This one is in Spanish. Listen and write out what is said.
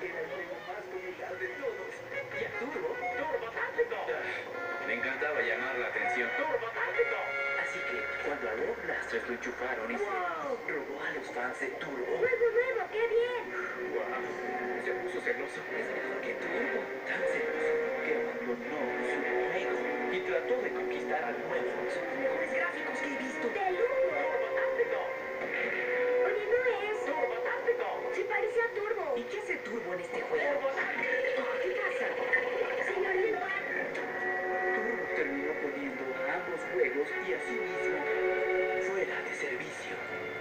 Era el juego más popular de todos. Y Turbo, Turbo Táctico. Me encantaba llamar la atención. Turbo Táctico. Así que cuando a Rob Blasters lo enchufaron y se robó a los fans de Turbo, ¡Juego nuevo! ¡Qué bien! wow, se puso celoso. Es mejor que Turbo, tan celoso que abandonó su juego y trató de conquistar al nuevo. ¿Y qué hace Turbo en este juego? ¿Qué pasa? Señorita. Turbo terminó poniendo a ambos juegos y a mismo